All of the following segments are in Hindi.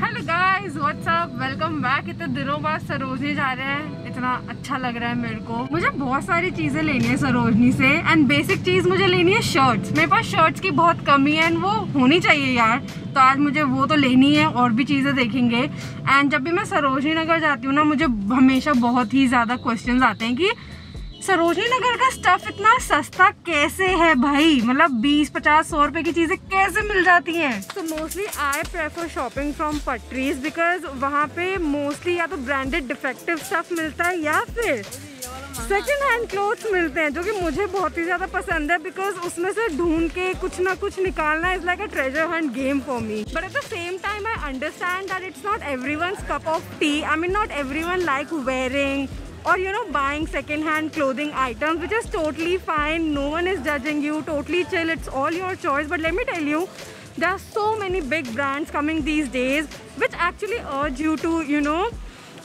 Hello guys what's up welcome back इतने दिनों बाद सरोजनी जा रहे हैं। इतना अच्छा लग रहा है मेरे को। मुझे बहुत सारी चीज़ें लेनी है सरोजनी से। एंड बेसिक चीज़ मुझे लेनी है शर्ट्स मेरे पास शर्ट्स की बहुत कमी है एंड वो होनी चाहिए यार। तो आज मुझे वो तो लेनी है और भी चीज़ें देखेंगे। एंड जब भी मैं सरोजनी नगर जाती हूँ ना, मुझे हमेशा बहुत ही ज़्यादा क्वेश्चन आते हैं कि सरोजनी नगर का स्टफ़ इतना सस्ता कैसे है भाई? मतलब बीस, पचास, सौ रुपए की चीज़ें कैसे मिल जाती हैं? तो mostly I prefer shopping from पटरीज because वहाँ पे मोस्टली या तो ब्रांडेड डिफेक्टिव स्टफ़ मिलता है या फिर सेकेंड हैंड क्लोथ्स मिलते हैं, जो कि मुझे बहुत ही ज़्यादा पसंद है बिकॉज़ उसमें से ढूंढ के कुछ ना कुछ निकालना is like a treasure hunt game for me but at the same time I understand that it's not every cup of tea I mean not every like wearing or you know buying second hand clothing items which is totally fine. No one is judging you. Totally chill. It's all your choice. But let me tell you there are so many big brands coming these days which actually urge you to you know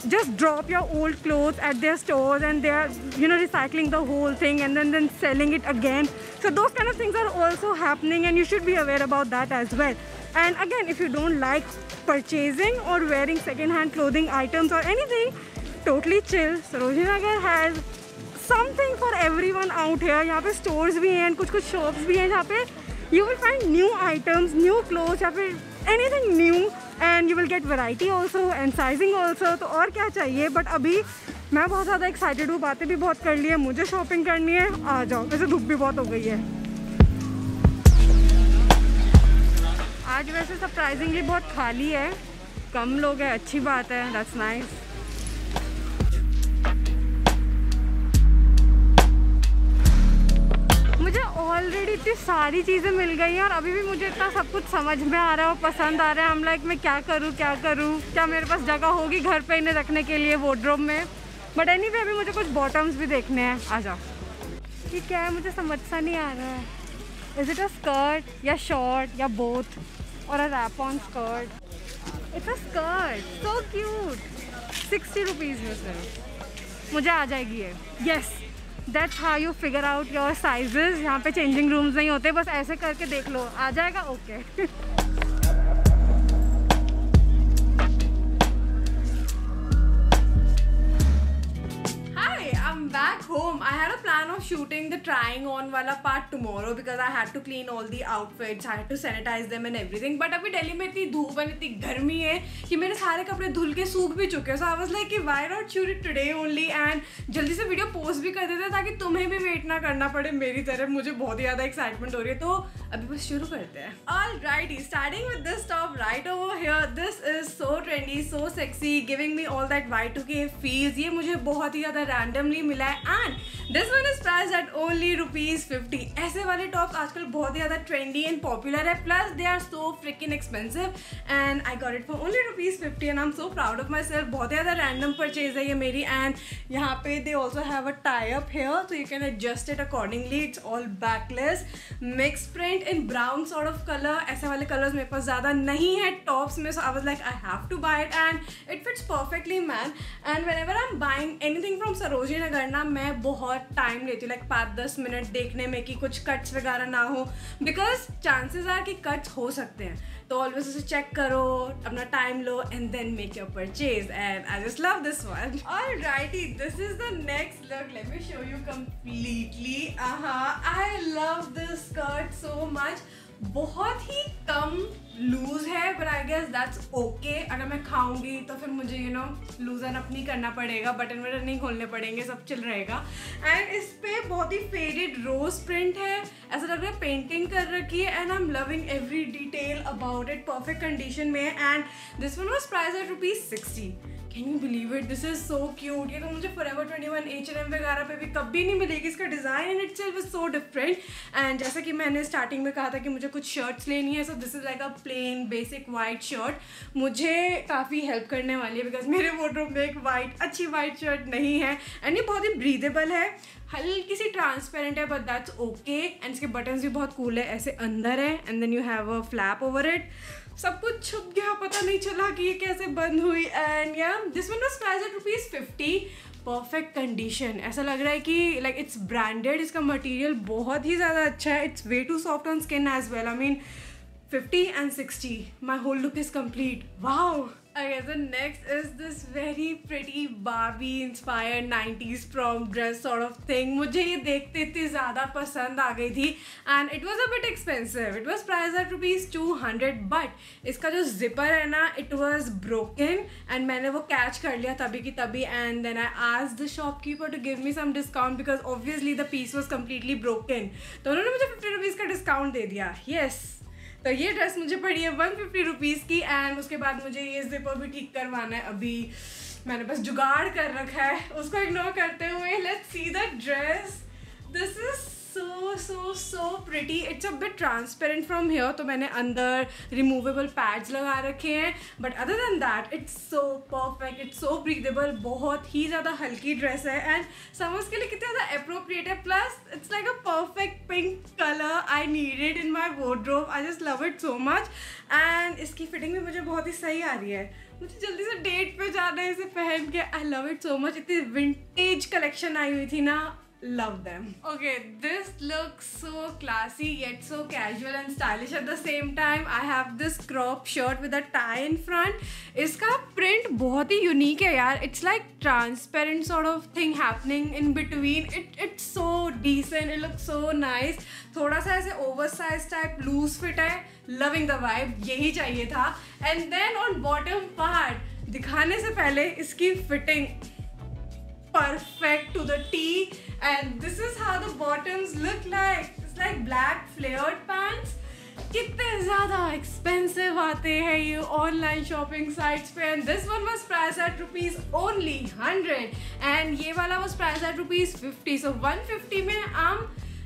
just drop your old clothes at their stores and they're you know recycling the whole thing and then then selling it again. So those kind of things are also happening and you should be aware about that as well. And again if you don't like purchasing or wearing second hand clothing items or anything totally chill Sarojini Nagar has something for every one out यहाँ पे स्टोर्स भी हैं कुछ कुछ शॉप्स भी हैं जहाँ पे you will find new items new cloth या फिर thing new and you will get variety also and sizing also तो और क्या चाहिए? बट अभी मैं बहुत ज़्यादा एक्साइटेड हूँ, बातें भी बहुत कर ली है, मुझे शॉपिंग करनी है, आ जाओ। वैसे धूप भी बहुत हो गई है। आज वैसे सरप्राइजिंगली बहुत खाली है। कम लोग हैं, अच्छी बात है दैट्स नाइस ऑलरेडी इतनी सारी चीज़ें मिल गई हैं और अभी भी मुझे इतना सब कुछ समझ में आ रहा है और पसंद आ रहा है। हम लाइक मैं क्या करूँ क्या करूँ? क्या मेरे पास जगह होगी घर पे इन्हें रखने के लिए वोड्रोम में? बट एनी वे अभी मुझे कुछ बॉटम्स भी देखने हैं। आ जाओ कि क्या है, मुझे समझ सा नहीं आ रहा है। इज़ इट अ स्कर्ट या शॉर्ट या बोथ और a wrap on skirt it's a skirt so cute sixty rupees में सर मुझे आ जाएगी ये। Yes that's how you figure out your sizes यहाँ पे चेंजिंग रूम्स नहीं होते, बस ऐसे करके देख लो। आ जाएगा? Okay okay. home, I had a plan of shooting the trying on wala part tomorrow because I had to clean all the outfits, I had to sanitize them and everything. But अभी दिल्ली में इतनी धूप है इतनी गर्मी है कि मेरे सारे कपड़े धुल के सूख भी चुके हैं। सो आई वाज लाइक कि why not shoot it today only and जल्दी से वीडियो पोस्ट भी कर देते ताकि तुम्हें भी वेट ना करना पड़े मेरी तरह। मुझे बहुत ज़्यादा एक्साइटमेंट हो रही है। तो अभी बस शुरू करते हैं। All right starting with this top right over here this is so trendy so sexy giving me all that Y two K feels ये मुझे बहुत ही ज़्यादा रैंडमली मिला है। And this one is price at only rupees fifty ऐसे वाले टॉप्स आजकल बहुत ज़्यादा ट्रेंडी एंड पॉपुलर है. Plus they are so freaking expensive and I got it for only rupees fifty and I am so proud of myself बहुत ज़्यादा रैंडम परचेज है ये मेरी. एंड यहाँ पे they also have a tie up hair so you can adjust it accordingly it's all backless mix print in brown sort of colour ऐसे वाले कलर्स मेरे पास ज़्यादा नहीं है टॉप्स में so I was like I have to buy it and it fits perfectly man and whenever I am buying anything from Saroji Nagar ना मैं बहुत टाइम लेती हूँ लाइक पाँच दस मिनट देखने में कि कुछ कट्स वगैरह ना हो। बिकॉज़ चांसेस आर कि कट्स हो सकते हैं। तो ऑलवेज उसे चेक करो, अपना time low and then make your purchase and I just love this one all righty this is the next look let me show you completely I love this skirt so much बहुत ही कम लूज है but I guess that's okay अगर मैं खाऊँगी तो फिर मुझे यू नो लूजन अप नहीं करना पड़ेगा बटन वटन नहीं खोलने पड़ेंगे, सब चल रहेगा. एंड इस पर बहुत ही फेडेड रोज प्रिंट है. ऐसा लग रहा है पेंटिंग कर रखी है and I am loving every detail about it perfect condition में and this one was prize at rupees sixty can you believe it this is so cute ये तो मुझे forever twenty one H and M वगैरह पे भी कभी नहीं मिलेगी। इसका design and itself is so different and जैसा कि मैंने स्टार्टिंग में कहा था कि मुझे कुछ शर्ट्स लेनी है so this is like a plain basic white shirt मुझे काफ़ी हेल्प करने वाली है बिकॉज़ मेरे वोड्रोब में एक वाइट अच्छी वाइट शर्ट नहीं है। एंड ये बहुत ही ब्रीदेबल है। हल्की सी ट्रांसपेरेंट है बट दैट्स ओके एंड इसके बटन्स भी बहुत कूल है, ऐसे अंदर है and then you have a flap over it सब कुछ छुप गया, पता नहीं चला कि ये कैसे बंद हुई। एंड या this one was price at rupees fifty perfect condition ऐसा लग रहा है कि लाइक इट्स ब्रांडेड इसका मटेरियल बहुत ही ज़्यादा अच्छा है। It's way too soft on skin as well I mean 50 and 60 my whole look is complete. Wow! Okay, so next is this very pretty Barbie inspired 90s prom dress sort of thing. मुझे ये देखते इतनी ज़्यादा पसंद आ गई थी and it was a bit expensive. It was priced at rupees 200 but इसका जो zipper है ना it was broken and मैंने वो catch कर लिया तभी की तभी and then I asked the shopkeeper to give me some discount because obviously the piece was completely broken. तो उन्होंने मुझे 50 rupees का discount दे दिया. Yes. तो ये ड्रेस मुझे पड़ी है वन फिफ्टी रुपीज़ की एंड उसके बाद मुझे ये जिपर भी ठीक करवाना है अभी। मैंने बस जुगाड़ कर रखा है। उसको इग्नोर करते हुए let's see the dress this is so so so pretty it's a bit transparent from here तो मैंने अंदर रिमूवेबल पैड्स लगा रखे हैं. But other than that it's so perfect it's so breathable बहुत ही ज़्यादा हल्की ड्रेस है. एंड समर्स के लिए कितने ज़्यादा अप्रोप्रिएट है. Plus it's like a perfect pink colour I need it in my wardrobe I just love it so much and इसकी फिटिंग भी मुझे बहुत ही सही आ रही है. मुझे जल्दी से डेट पे जाना है इसे पहन के. I love it so much इतनी विंटेज कलेक्शन आई हुई थी ना. Love them okay this looks so classy yet so casual and stylish at the same time i have this crop shirt with a tie in front iska print bahut hi unique hai yaar it's like transparent sort of thing happening in between it it's so decent it looks so nice थोड़ा सा ऐसे ओवरसाइज टाइप लूज फिट है लविंग द वाइब यही चाहिए था and then on bottom part दिखाने से पहले इसकी fitting perfect to the T and this is how the bottoms look like. It's like black flared pants. कितने ज़्यादा एक्सपेंसिव आते हैं ये ऑनलाइन शॉपिंग साइट्स पे। And this one was price at rupees only hundred and ये वाला was price at rupees fifty so one fifty में आम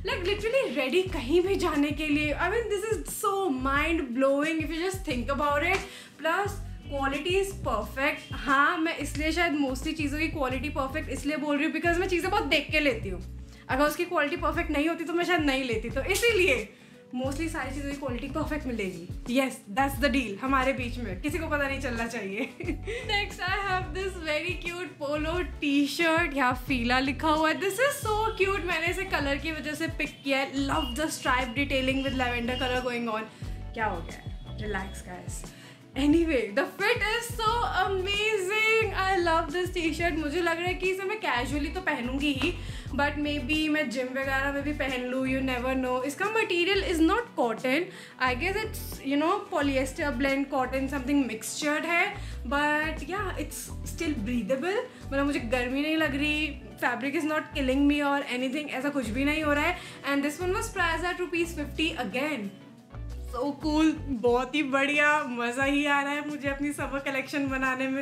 लाइक लिटरली रेडी कहीं भी जाने के लिए। I mean this is so mind blowing if you just think about it plus quality is perfect हाँ मैं इसलिए शायद मोस्टली चीज़ों की क्वालिटी परफेक्ट इसलिए बोल रही हूँ बिकॉज़ मैं चीज़ें बहुत देख के लेती हूँ। अगर उसकी क्वालिटी परफेक्ट नहीं होती तो मैं शायद नहीं लेती। तो इसीलिए मोस्टली सारी चीज़ों की क्वालिटी परफेक्ट मिलेगी। येस दैट्स द डील हमारे बीच में। किसी को पता नहीं चलना चाहिए। Next I have this very cute polo T shirt यहाँ फीला लिखा हुआ है। दिस इज़ सो क्यूट मैंने इसे कलर की वजह से पिक किया है। Love the stripe detailing with lavender colour going on क्या हो गया? Relax guys anyway the fit is so amazing I love this T shirt मुझे लग रहा है कि इसे मैं कैजुअली तो पहनूँगी ही बट मे बी मैं जिम वगैरह में भी पहन लूँ यू नेवर नो इसका material is not cotton I guess it's you know polyester blend cotton something mixtured है बट या इट्स स्टिल ब्रीदेबल मतलब मुझे गर्मी नहीं लग रही fabric is not killing me और एनी ऐसा कुछ भी नहीं हो रहा है. And this one was price at rupees fifty again so cool बहुत ही बढ़िया. मज़ा ही आ रहा है मुझे अपनी सबक कलेक्शन बनाने में.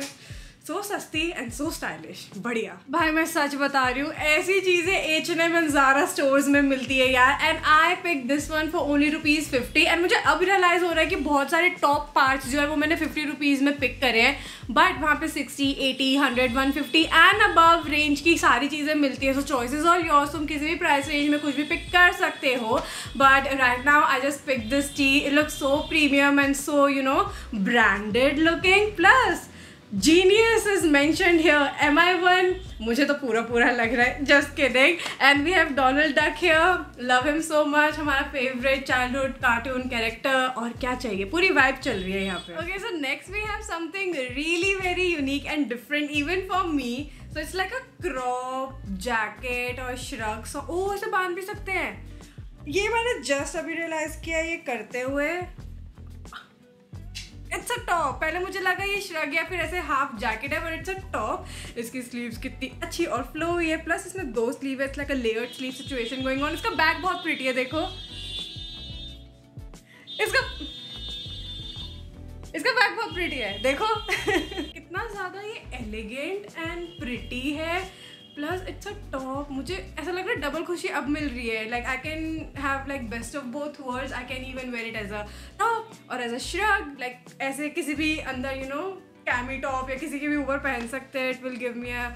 सो सस्ती एंड सो स्टाइलिश बढ़िया। भाई, मैं सच बता रही हूँ, ऐसी चीज़ें H N M and Zara stores में मिलती है यार and I pick this one for only rupees fifty and मुझे अब रियलाइज़ हो रहा है कि बहुत सारे टॉप पार्ट्स जो है वो मैंने फिफ्टी रुपीज़ में पिक करे हैं बट वहाँ पे sixty eighty hundred one fifty and above range की सारी चीज़ें मिलती है। सो चॉइसेस और योर्स तुम किसी भी प्राइस रेंज में कुछ भी पिक कर सकते हो but right now I just pick this tee it look so premium and so you know branded looking plus genius is mansion M I one मुझे तो पूरा पूरा लग रहा है. Just kidding and we have Donald Duck here love him so much हमारा फेवरेट चाइल्डहुड कार्टून कैरेक्टर और क्या चाहिए? पूरी वाइब चल रही है यहाँ पे. Okay so next we have something really very unique and different even for me so it's like a crop jacket और श्रग्स ओ इसे बाँध भी सकते हैं. ये मैंने जस्ट अभी रियलाइज़ किया, ये करते हुए. इट्स अ टॉप पहले मुझे लगा ये श्रग या फिर ऐसे हाफ़ जैकेट है बट इट्स अ टॉप इसकी स्लीव्स कितनी अच्छी और फ्लो हुई है. प्लस इसमें दो स्लीव है it's like a layered sleeve situation going on इसका बैक बहुत प्रिटी है, देखो. इसका इसका बैक बहुत प्रिटी है, देखो. कितना ज़्यादा ये एलिगेंट एंड प्रिटी है. प्लस इट्स अ टॉप मुझे ऐसा लग रहा है डबल खुशी अब मिल रही है. Like I can have like best of both words I can even wear it as a और एज अ श्रग लाइक ऐसे किसी भी अंदर यू नो कैमी टॉप या किसी के भी ऊपर पहन सकते हैं it will give me a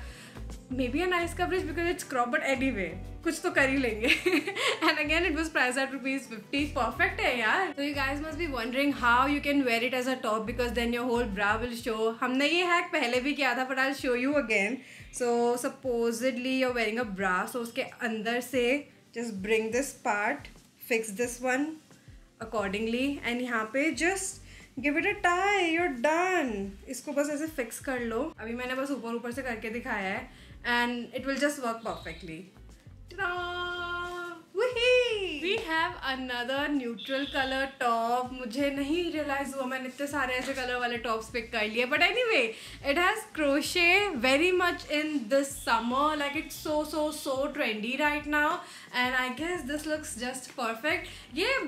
maybe a nice coverage because it's crop but anyway कुछ तो कर ही लेंगे। And again it was price at rupees fifty perfect है यार। तो you guys must be wondering how you can wear it as a top because then your whole bra will show हमने ये हैक पहले भी किया था but I show you again so supposedly you're wearing a bra so उसके अंदर से just bring this part fix this one accordingly and यहाँ पे just give it a tie you're done इसको बस ऐसे फिक्स कर लो। अभी मैंने बस ऊपर ऊपर से करके दिखाया है। And it will just work perfectly we have another neutral colour top मुझे नहीं रियलाइज़ हुआ, मैंने इतने सारे ऐसे कलर वाले टॉप्स पिक कर लिए। But anyway it has crochet very much in this summer like it's so so so trendy right now and I guess this looks just perfect ये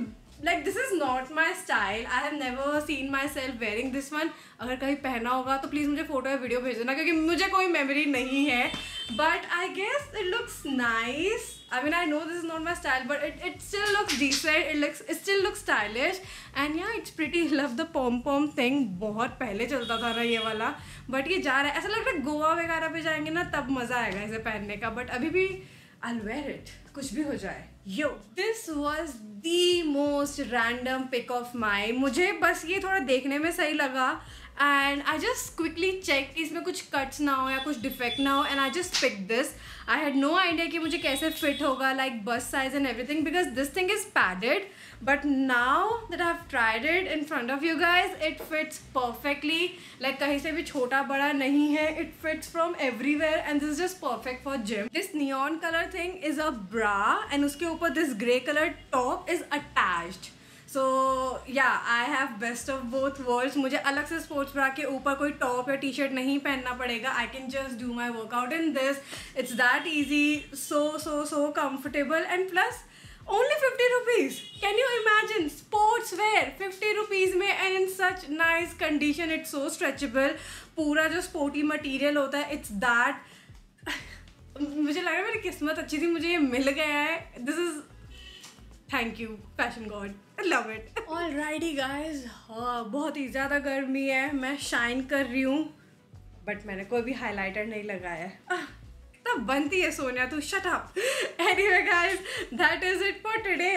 like this is not my style I have never seen myself wearing this one अगर कहीं पहना होगा तो प्लीज़ मुझे फ़ोटो या वीडियो भेज देना क्योंकि मुझे कोई मेमोरी नहीं है but I guess it looks nice I mean, I know this is not my style, but it, it still looks decent. It looks it still looks stylish, and yeah, it's pretty. Love the pom pom thing. बहुत पहले चलता था ना ये वाला, but ये जा रहा है ऐसा लग रहा है गोवा वगैरह पे जाएँगे ना तब मज़ा आएगा इसे पहनने का. But अभी भी I'll wear it. कुछ भी हो जाए. Yo this was the most random pick of my मुझे बस ये थोड़ा देखने में सही लगा। And I just quickly check कि इसमें कुछ कट्स ना हो या कुछ डिफेक्ट ना हो and I just pick this I had no idea कि मुझे कैसे फिट होगा लाइक बस size and everything because this thing is padded but now that I have tried it in front of you guys it fits perfectly like कहीं से भी छोटा बड़ा नहीं है it fits from everywhere and this is just perfect for gym this neon colour thing is a bra and उसके ऊपर this grey colour top is attached so yeah I have best of both world मुझे अलग से स्पोर्ट्स ब्रा के ऊपर कोई टॉप या टी शर्ट नहीं पहनना पड़ेगा. I can just do my workout in this it's that easy so so so comfortable and plus only fifty rupees can you imagine sports wear fifty rupees में and in such nice condition it's so stretchable पूरा जो स्पोर्टी मटीरियल होता है इट्स दैट मुझे लग रहा है मेरी किस्मत अच्छी थी, मुझे ये मिल गया है. This is thank you fashion god love it all righty guys बहुत ही ज़्यादा गर्मी है। मैं शाइन कर रही हूँ बट मैंने कोई भी हाईलाइटर नहीं लगाया। है तब बनती है, सोनिया, तू shut up anyway guys that is it for today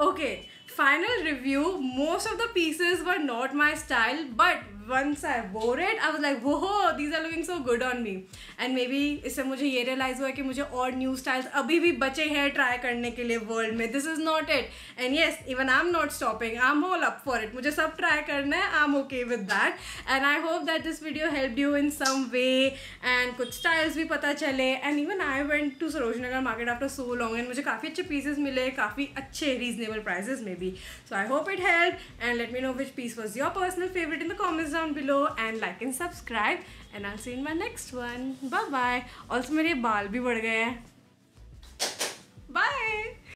okay final review most of the pieces were not my style but once I wore it I was like whoa these are looking so good on me and maybe इससे मुझे ये realize हुआ कि मुझे और new styles अभी भी बचे हैं try करने के लिए world में this is not it and yes even I'm not stopping I'm all up for it मुझे सब try करना है I'm okay with that and I hope that this video helped you in some way and कुछ styles भी पता चले and even I went to Sarojnagar market after so long and मुझे काफ़ी अच्छे pieces मिले काफ़ी अच्छे reasonable prices में भी so i hope it helped and let me know which piece was your personal favorite in the comments down below and like and subscribe and i'll see you in my next one bye bye also मेरे बाल भी बढ़ गए हैं bye